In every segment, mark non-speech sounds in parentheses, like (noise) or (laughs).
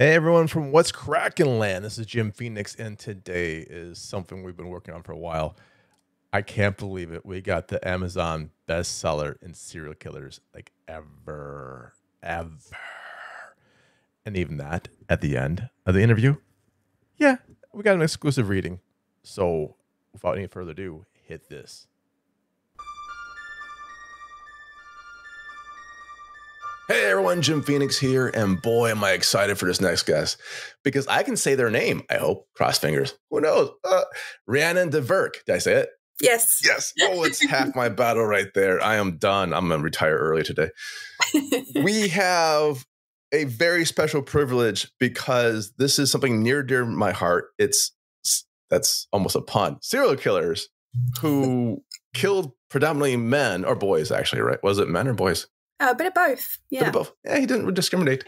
Hey everyone from What's Crackin' Land. This is Jim Phoenix, and today is something we've been working on for a while. I can't believe it. We got the Amazon bestseller in serial killers like ever, ever. And even that at the end of the interview. Yeah, we got an exclusive reading. So without any further ado, hit this. Hey everyone, Jim Phoenix here, and boy, am I excited for this next guest because I can say their name. I hope. Cross fingers. Who knows? Uh, Rhiannon D'Averc. Did I say it? Yes. Yes. Oh, it's half my battle right there. I am done. I'm gonna retire early today. (laughs) we have a very special privilege because this is something near dear to my heart. It's that's almost a pun. Serial killers who killed predominantly men or boys, actually, right? Was it men or boys? A bit of both. Yeah. Of both. Yeah, he didn't discriminate.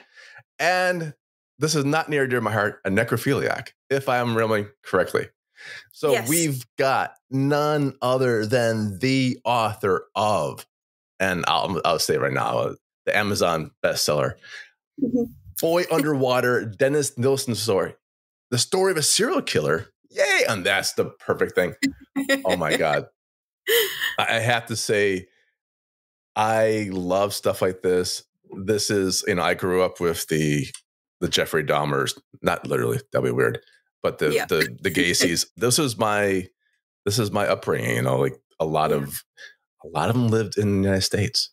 And this is not near dear to my heart, a necrophiliac, if I am remembering correctly. So yes. we've got none other than the author of, and I'll, I'll say right now, uh, the Amazon bestseller, mm-hmm. Boy Underwater, Dennis Nilsen's story, the story of a serial killer. Yay! And that's the perfect thing. oh my God. (laughs) I have to say, I love stuff like this. This is, you know, I grew up with the the Jeffrey Dahmers, not literally, that'd be weird, but the yeah. the the (laughs) Gacy's. this is my this is my upbringing. You know, like a lot yeah. of a lot of them lived in the United States.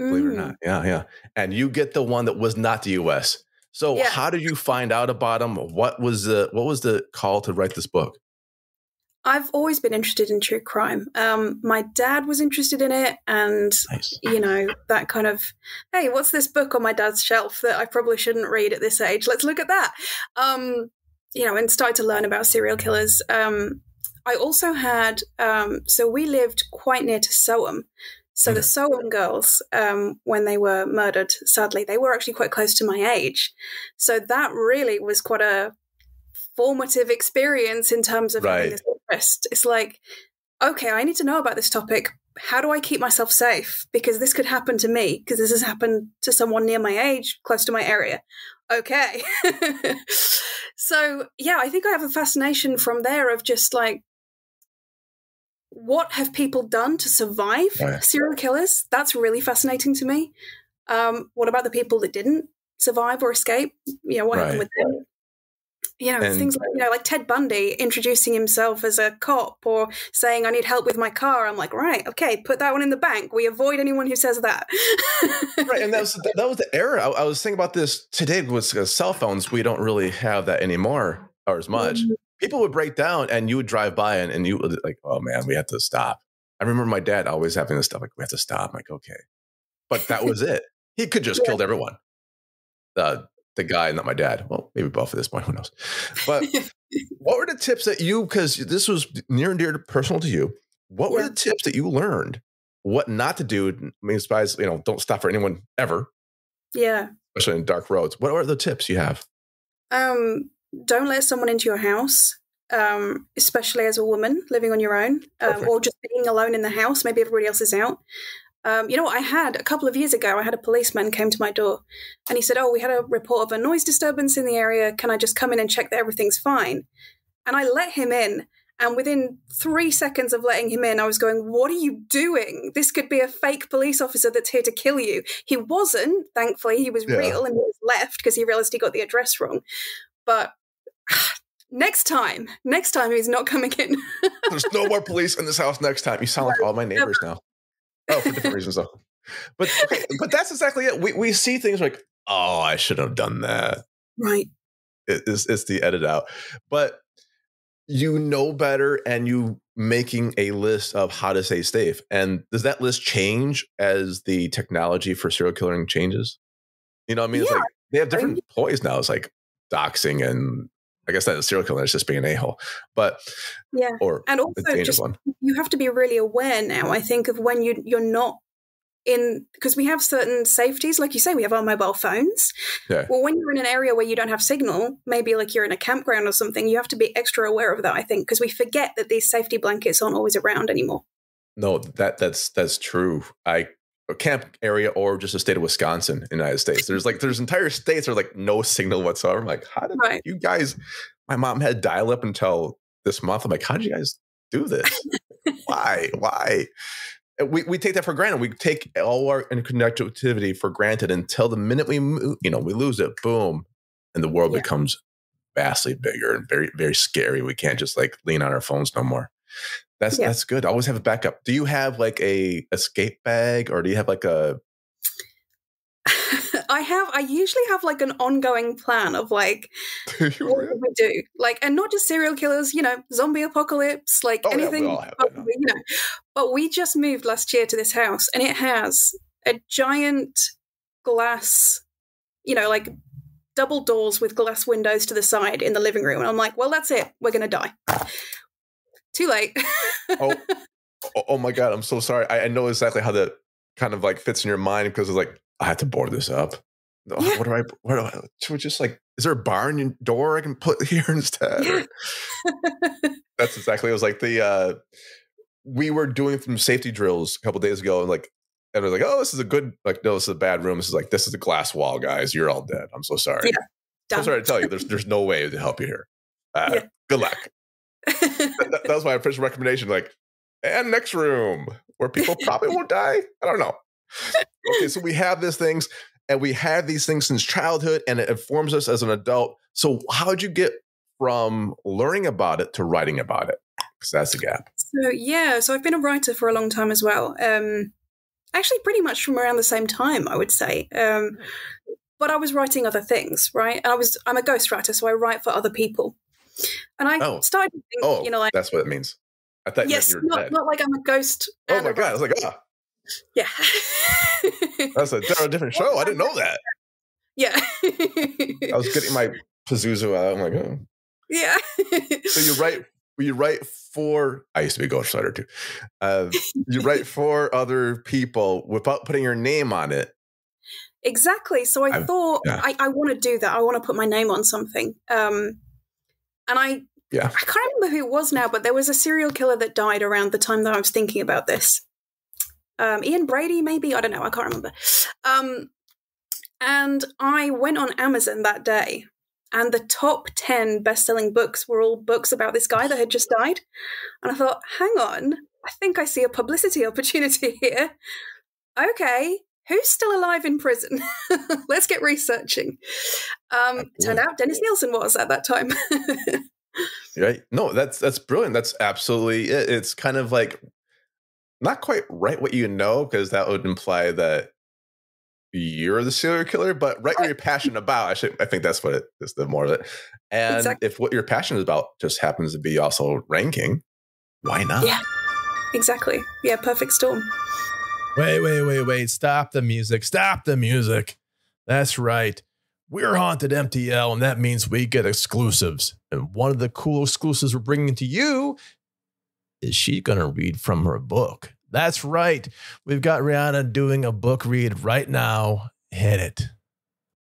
Mm. Believe it or not, mm. yeah, yeah. And you get the one that was not the U.S. So, yeah. how did you find out about them? What was the what was the call to write this book? I've always been interested in true crime. Um, my dad was interested in it, and nice. you know that kind of, hey, what's this book on my dad's shelf that I probably shouldn't read at this age? Let's look at that. Um, you know, and started to learn about serial killers. Um, I also had, um, so we lived quite near to Soham. So the Soham girls, um, when they were murdered, sadly, they were actually quite close to my age. So that really was quite a formative experience in terms of right. having this interest. It's like, okay, I need to know about this topic. How do I keep myself safe? Because this could happen to me, because this has happened to someone near my age, close to my area. Okay. (laughs) so, yeah, I think I have a fascination from there of just like, what have people done to survive serial killers? That's really fascinating to me. Um, what about the people that didn't survive or escape? You know, what right. happened with them? You know and, things like you know like ted bundy introducing himself as a cop or saying i need help with my car. I'm like right okay put that one in the bank. We avoid anyone who says that. (laughs) Right and that was that was the era. I, I, was thinking about this today with uh, cell phones. We don't really have that anymore or as much. Mm-hmm. people would break down and you would drive by and, and you would like oh man we have to stop. I remember my dad always having this stuff like we have to stop. I'm like okay. But that was it. He could just yeah. killed everyone. Uh, the guy, not my dad. Well, maybe both at this point, who knows? But (laughs) what were the tips that you, because this was near and dear to personal to you, what yeah. were the tips that you learned? What not to do? I mean, spies, you know, don't stop for anyone ever. Yeah. Especially in dark roads. What are the tips you have? Um, don't let someone into your house, um, especially as a woman living on your own, um, or just being alone in the house. Maybe everybody else is out. Um, you know, I had a couple of years ago, I had a policeman came to my door and he said, Oh, we had a report of a noise disturbance in the area. Can I just come in and check that everything's fine? And I let him in. And within three seconds of letting him in, I was going, What are you doing? This could be a fake police officer that's here to kill you. He wasn't, thankfully, he was yeah. real and he was left because he realized he got the address wrong. But (sighs) next time, next time he's not coming in. (laughs) There's no more police in this house next time. You sound like all my neighbors now. Oh, for different reasons though. But okay, but that's exactly it. We we see things like, oh, I should have done that. Right. It, it's it's the edit out. But you know better and you making a list of how to stay safe. And does that list change as the technology for serial killing changes? You know what I mean? Yeah. It's like they have different employees now. It's like doxing and I guess that is serial killer is just being an a hole, but yeah, or and also just one. you have to be really aware now. I think of when you you're not in because we have certain safeties, like you say, we have our mobile phones. Yeah. Well, when you're in an area where you don't have signal, maybe like you're in a campground or something, you have to be extra aware of that. I think because we forget that these safety blankets aren't always around anymore. No, that that's that's true. I camp area or just the state of Wisconsin in the United States. There's like there's entire states are like no signal whatsoever. I'm like, how did right. you guys? My mom had dial up until this month. I'm like, how did you guys do this? Why? Why? we, we take that for granted. We take all our connectivity for granted until the minute we move, you know, we lose it, boom, and the world yeah. becomes vastly bigger and very, very scary. We can't just like lean on our phones no more. That's yeah. that's good. Always have a backup. Do you have like a escape bag or do you have like a (laughs) I have I usually have like an ongoing plan of like (laughs) what really? we do. Like and not just serial killers, you know, zombie apocalypse, like oh, anything yeah, you know. But we just moved last year to this house and it has a giant glass, you know, like double doors with glass windows to the side in the living room. And I'm like, well, that's it. We're going to die. Too late. (laughs) oh, oh my God. I'm so sorry. I, I, know exactly how that kind of like fits in your mind because it's like, I had to board this up. Oh, yeah. What do I, what do I, should we just like, is there a barn door I can put (laughs) here instead? Yeah. (laughs) That's exactly, it was like the, uh, we were doing some safety drills a couple days ago and like and I was like, oh, this is a good, like, no, this is a bad room. This is like, this is a glass wall, guys. You're all dead. I'm so sorry. Yeah, I'm sorry to tell you, there's there's no way to help you here. Uh, yeah. Good luck. That, that, was my official recommendation. Like, and next room where people probably won't die. I don't know. Okay, so we have these things, and we have these things since childhood, and it informs us as an adult. So, how'd you get from learning about it to writing about it? Because that's the gap. So yeah, so I've been a writer for a long time as well. Um, actually pretty much from around the same time, I would say. Um, but I was writing other things, right? I was I'm a ghostwriter, so I write for other people. And I oh. started thinking, oh, you know, like that's what it means. I thought yes, not, not, like I'm a ghost. Oh my god! I was like, ah, yeah, that's a different show. I didn't know that. (laughs) Yeah, I was getting my Pazuzu out. I'm like, oh. yeah. so you write you write for I used to be a ghostwriter too. Uh, you write (laughs) for other people without putting your name on it. Exactly. So I, I thought yeah. I, I want to do that. I want to put my name on something. Um, and I yeah. I can't remember who it was now, but there was a serial killer that died around the time that I was thinking about this. Um, Ian Brady, maybe I don't know. I can't remember. Um, and I went on Amazon that day and the top 10 best-selling books were all books about this guy that had just died and i thought hang on i think i see a publicity (laughs) opportunity here okay who's still alive in prison (laughs) let's get researching um turned out dennis Nilsen was at that time (laughs) right no that's that's brilliant that's absolutely it. it's kind of like not quite right what you know because that would imply that you're the serial killer, but right what you're passionate about. I should, I think that's what it is. The more of it, and exactly. if what you're passionate about just happens to be also ranking, why not? Yeah, exactly. Yeah, perfect storm. Wait, wait, wait, wait! Stop the music! Stop the music! That's right. We're Haunted MTL, and that means we get exclusives. And one of the cool exclusives we're bringing to you is she going to read from her book. That's right. We've got Rihanna doing a book read right now. Hit it.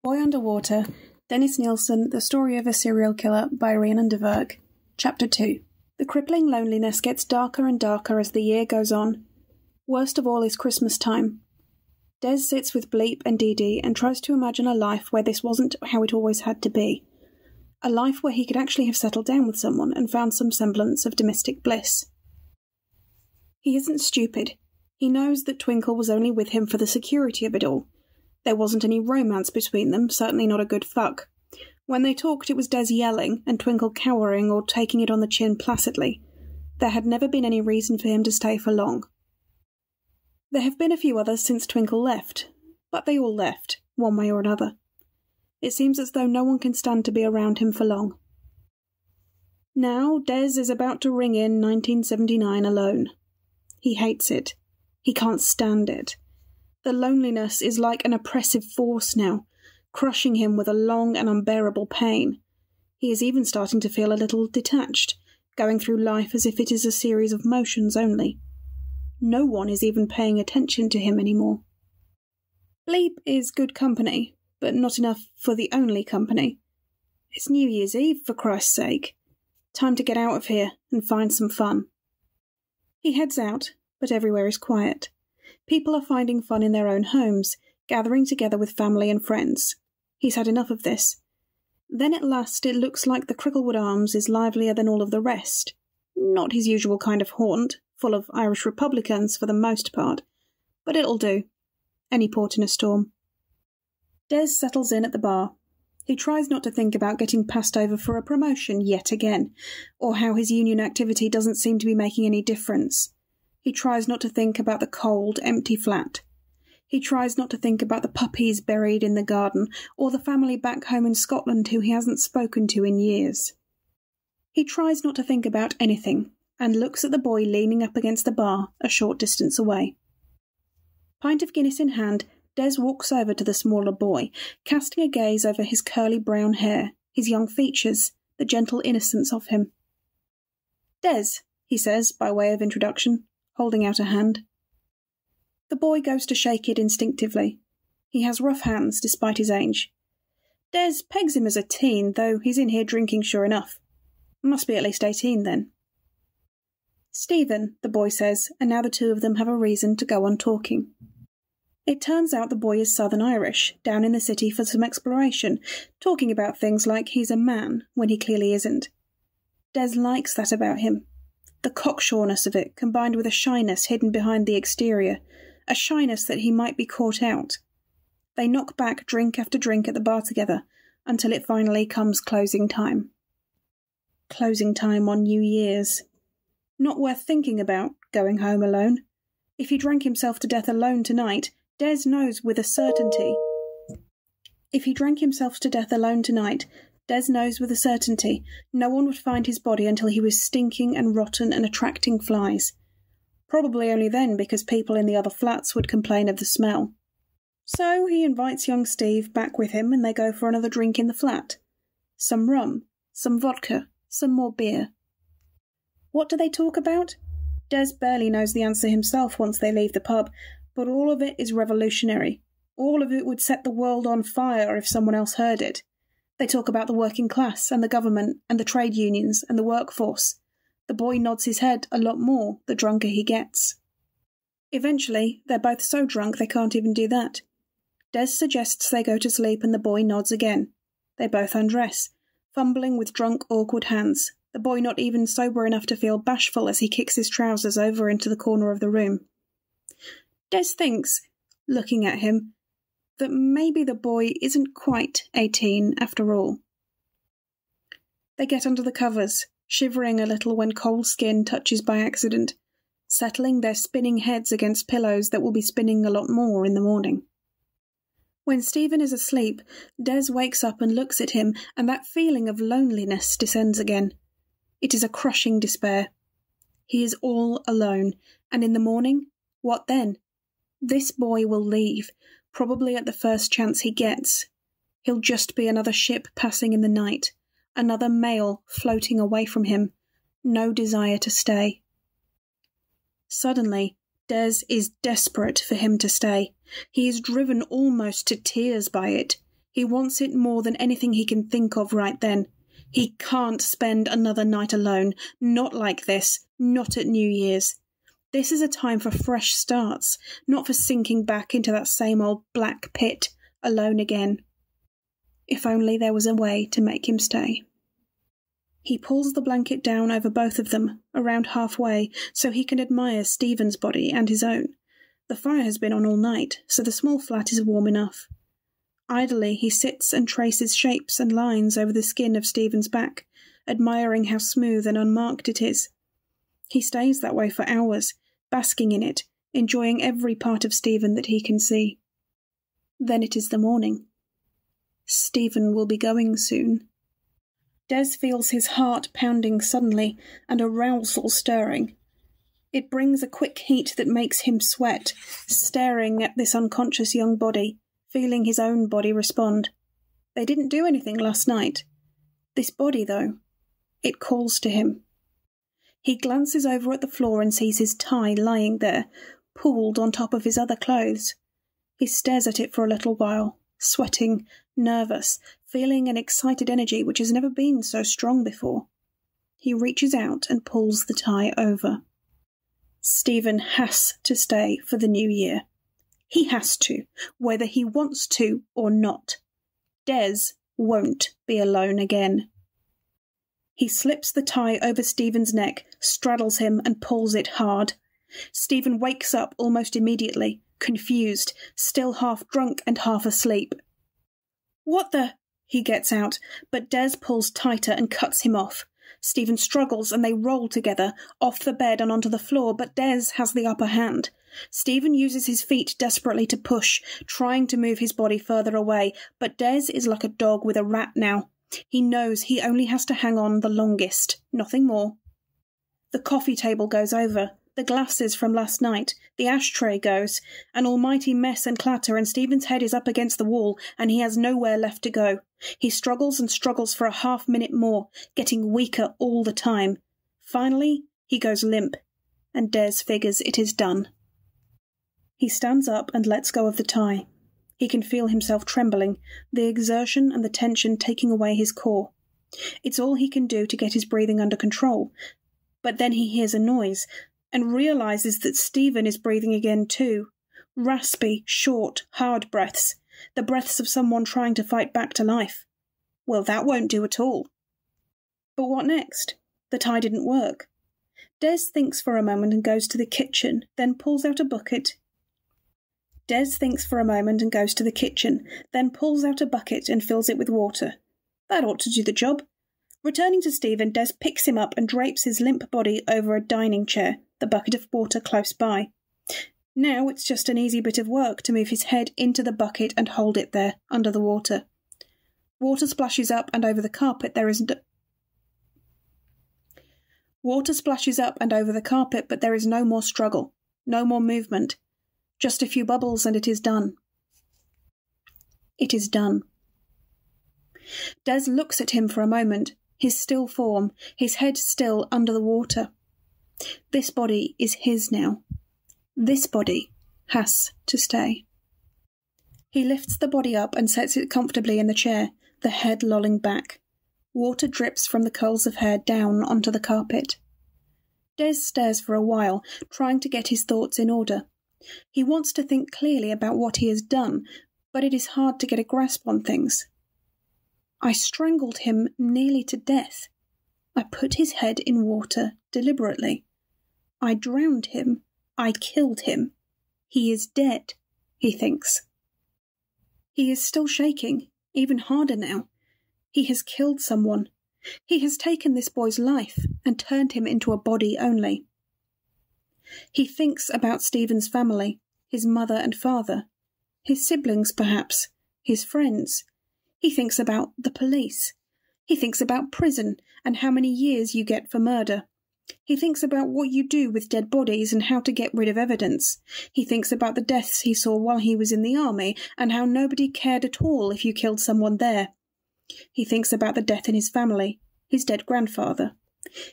Boy Underwater, Dennis Nilsen, The Story of a Serial Killer by Rhiannon D'Averc. Chapter 2. The crippling loneliness gets darker and darker as the year goes on. Worst of all is Christmas time. Des sits with Bleep and Dee Dee and tries to imagine a life where this wasn't how it always had to be. A life where he could actually have settled down with someone and found some semblance of domestic bliss. He isn't stupid. He knows that Twinkle was only with him for the security of it all. There wasn't any romance between them, certainly not a good fuck. When they talked, it was Des yelling, and Twinkle cowering or taking it on the chin placidly. There had never been any reason for him to stay for long. There have been a few others since Twinkle left, but they all left, one way or another. It seems as though no one can stand to be around him for long. Now, Des is about to ring in 1979 alone. He hates it. He can't stand it. The loneliness is like an oppressive force now, crushing him with a long and unbearable pain. He is even starting to feel a little detached, going through life as if it is a series of motions only. No one is even paying attention to him anymore. Bleep is good company, but not enough for the only company. It's New Year's Eve, for Christ's sake. Time to get out of here and find some fun. He heads out, but everywhere is quiet. People are finding fun in their own homes, gathering together with family and friends. He's had enough of this. Then at last it looks like the Cricklewood Arms is livelier than all of the rest. Not his usual kind of haunt, full of Irish Republicans for the most part, but it'll do. Any port in a storm. Des settles in at the bar. He tries not to think about getting passed over for a promotion yet again, or how his union activity doesn't seem to be making any difference. He tries not to think about the cold, empty flat. He tries not to think about the puppies buried in the garden, or the family back home in Scotland who he hasn't spoken to in years. He tries not to think about anything, and looks at the boy leaning up against the bar a short distance away. Pint of Guinness in hand, Des walks over to the smaller boy, casting a gaze over his curly brown hair, his young features, the gentle innocence of him. Des, he says by way of introduction, holding out a hand. The boy goes to shake it instinctively. He has rough hands despite his age. Des pegs him as a teen, though he's in here drinking sure enough. Must be at least eighteen then. Stephen, the boy says, and now the two of them have a reason to go on talking. It turns out the boy is Southern Irish, down in the city for some exploration, talking about things like he's a man when he clearly isn't. Des likes that about him. The cocksureness of it, combined with a shyness hidden behind the exterior, a shyness that he might be caught out. They knock back drink after drink at the bar together until it finally comes closing time. Closing time on New Year's. Not worth thinking about, going home alone. If he drank himself to death alone tonight, Des knows with a certainty. If he drank himself to death alone tonight, Des knows with a certainty no one would find his body until he was stinking and rotten and attracting flies. Probably only then because people in the other flats would complain of the smell. So he invites young Steve back with him and they go for another drink in the flat. Some rum, some vodka, some more beer. What do they talk about? Des barely knows the answer himself once they leave the pub, but all of it is revolutionary. All of it would set the world on fire if someone else heard it. They talk about the working class and the government and the trade unions and the workforce. The boy nods his head a lot more the drunker he gets. Eventually, they're both so drunk they can't even do that. Des suggests they go to sleep and the boy nods again. They both undress, fumbling with drunk, awkward hands, the boy not even sober enough to feel bashful as he kicks his trousers over into the corner of the room. Des thinks, looking at him, that maybe the boy isn't quite 18 after all. They get under the covers, shivering a little when cold skin touches by accident, settling their spinning heads against pillows that will be spinning a lot more in the morning. When Stephen is asleep, Des wakes up and looks at him, and that feeling of loneliness descends again. It is a crushing despair. He is all alone, and in the morning, what then? This boy will leave, probably at the first chance he gets. He'll just be another ship passing in the night, another mail floating away from him, no desire to stay. Suddenly, Des is desperate for him to stay. He is driven almost to tears by it. He wants it more than anything he can think of right then. He can't spend another night alone, not like this, not at New Year's. This is a time for fresh starts, not for sinking back into that same old black pit, alone again. If only there was a way to make him stay. He pulls the blanket down over both of them, around halfway, so he can admire Stephen's body and his own. The fire has been on all night, so the small flat is warm enough. Idly, he sits and traces shapes and lines over the skin of Stephen's back, admiring how smooth and unmarked it is. He stays that way for hours, basking in it, enjoying every part of Stephen that he can see. Then it is the morning. Stephen will be going soon. Des feels his heart pounding suddenly and arousal stirring. It brings a quick heat that makes him sweat, staring at this unconscious young body, feeling his own body respond. They didn't do anything last night. This body, though, it calls to him. He glances over at the floor and sees his tie lying there, pooled on top of his other clothes. He stares at it for a little while, sweating, nervous, feeling an excited energy which has never been so strong before. He reaches out and pulls the tie over. Stephen has to stay for the new year. He has to, whether he wants to or not. Des won't be alone again. He slips the tie over Stephen's neck, straddles him, and pulls it hard. Stephen wakes up almost immediately, confused, still half drunk and half asleep. What the? He gets out, but Des pulls tighter and cuts him off. Stephen struggles and they roll together, off the bed and onto the floor, but Des has the upper hand. Stephen uses his feet desperately to push, trying to move his body further away, but Des is like a dog with a rat now. He knows he only has to hang on the longest, nothing more. The coffee table goes over the glasses from last night, the ashtray goes, an almighty mess and clatter, and Stephen's head is up against the wall, and he has nowhere left to go. He struggles and struggles for a half minute more, getting weaker all the time. Finally, he goes limp, and Des figures it is done. He stands up and lets go of the tie. He can feel himself trembling, the exertion and the tension taking away his core. It's all he can do to get his breathing under control. But then he hears a noise, and realizes that Stephen is breathing again too. Raspy, short, hard breaths, the breaths of someone trying to fight back to life. Well, that won't do at all. But what next? The tie didn't work. Des thinks for a moment and goes to the kitchen, then pulls out a bucket. Des thinks for a moment and goes to the kitchen, then pulls out a bucket and fills it with water. That ought to do the job. Returning to Stephen, Des picks him up and drapes his limp body over a dining chair, the bucket of water close by. Now it's just an easy bit of work to move his head into the bucket and hold it there, under the water. Water splashes up and over the carpet there isn't. Water splashes up and over the carpet, but there is no more struggle, no more movement. Just a few bubbles and it is done. It is done. Des looks at him for a moment, his still form, his head still under the water. This body is his now. This body has to stay. He lifts the body up and sets it comfortably in the chair, the head lolling back. Water drips from the curls of hair down onto the carpet. Des stares for a while, trying to get his thoughts in order. He wants to think clearly about what he has done, but it is hard to get a grasp on things. I strangled him nearly to death. I put his head in water deliberately. I drowned him. I killed him. He is dead, he thinks. He is still shaking, even harder now. He has killed someone. He has taken this boy's life and turned him into a body only. He thinks about Stephen's family, his mother and father, his siblings perhaps, his friends. He thinks about the police. He thinks about prison and how many years you get for murder. He thinks about what you do with dead bodies and how to get rid of evidence. He thinks about the deaths he saw while he was in the army and how nobody cared at all if you killed someone there. He thinks about the death in his family, his dead grandfather.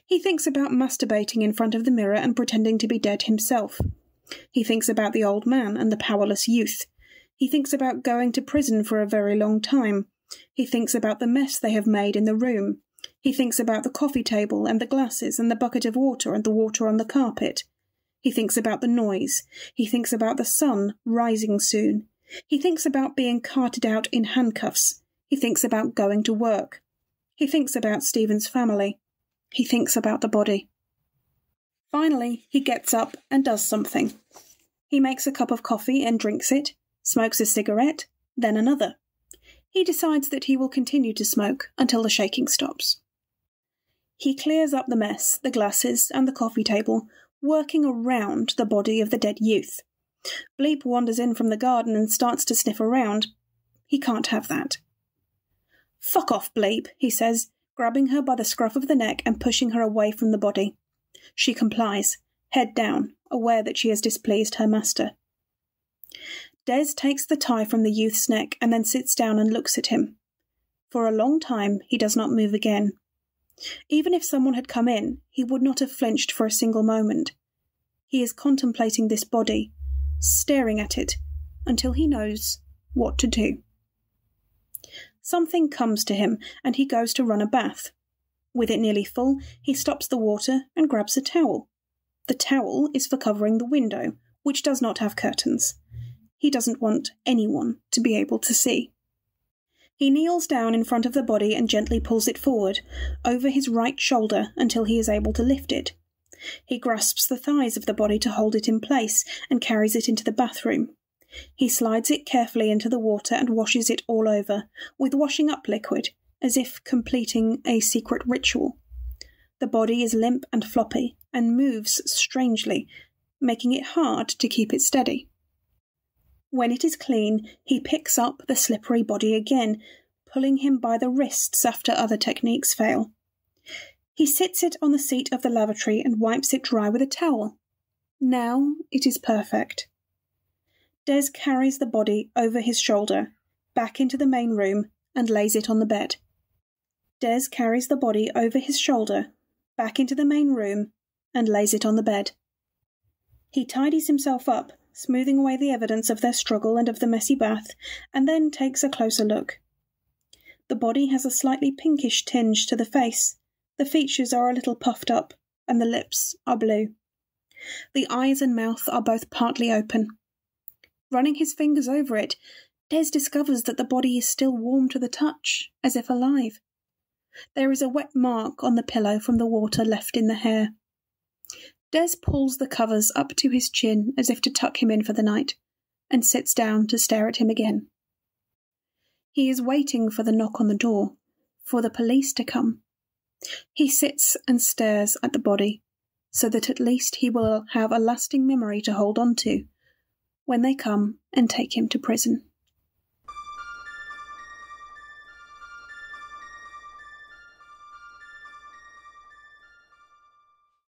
He thinks about masturbating in front of the mirror and pretending to be dead himself. He thinks about the old man and the powerless youth. He thinks about going to prison for a very long time. He thinks about the mess they have made in the room. He thinks about the coffee table and the glasses and the bucket of water and the water on the carpet. He thinks about the noise. He thinks about the sun rising soon. He thinks about being carted out in handcuffs. He thinks about going to work. He thinks about Stephen's family. He thinks about the body. Finally, he gets up and does something. He makes a cup of coffee and drinks it, smokes a cigarette, then another he decides that he will continue to smoke until the shaking stops. He clears up the mess, the glasses, and the coffee table, working around the body of the dead youth. Bleep wanders in from the garden and starts to sniff around. He can't have that. Fuck off, Bleep, he says, grabbing her by the scruff of the neck and pushing her away from the body. She complies, head down, aware that she has displeased her master. Des takes the tie from the youth's neck and then sits down and looks at him. For a long time he does not move again. Even if someone had come in, he would not have flinched for a single moment. He is contemplating this body, staring at it, until he knows what to do. Something comes to him, and he goes to run a bath. With it nearly full, he stops the water and grabs a towel. The towel is for covering the window, which does not have curtains. He doesn't want anyone to be able to see. He kneels down in front of the body and gently pulls it forward, over his right shoulder until he is able to lift it. He grasps the thighs of the body to hold it in place and carries it into the bathroom. He slides it carefully into the water and washes it all over, with washing up liquid, as if completing a secret ritual. The body is limp and floppy and moves strangely, making it hard to keep it steady. When it is clean, he picks up the slippery body again, pulling him by the wrists after other techniques fail. He sits it on the seat of the lavatory and wipes it dry with a towel. Now it is perfect. Des carries the body over his shoulder, back into the main room, and lays it on the bed. Des carries the body over his shoulder, back into the main room, and lays it on the bed. He tidies himself up smoothing away the evidence of their struggle and of the messy bath, and then takes a closer look. The body has a slightly pinkish tinge to the face, the features are a little puffed up, and the lips are blue. The eyes and mouth are both partly open. Running his fingers over it, Des discovers that the body is still warm to the touch, as if alive. There is a wet mark on the pillow from the water left in the hair. Des pulls the covers up to his chin as if to tuck him in for the night, and sits down to stare at him again. He is waiting for the knock on the door, for the police to come. He sits and stares at the body, so that at least he will have a lasting memory to hold on to when they come and take him to prison.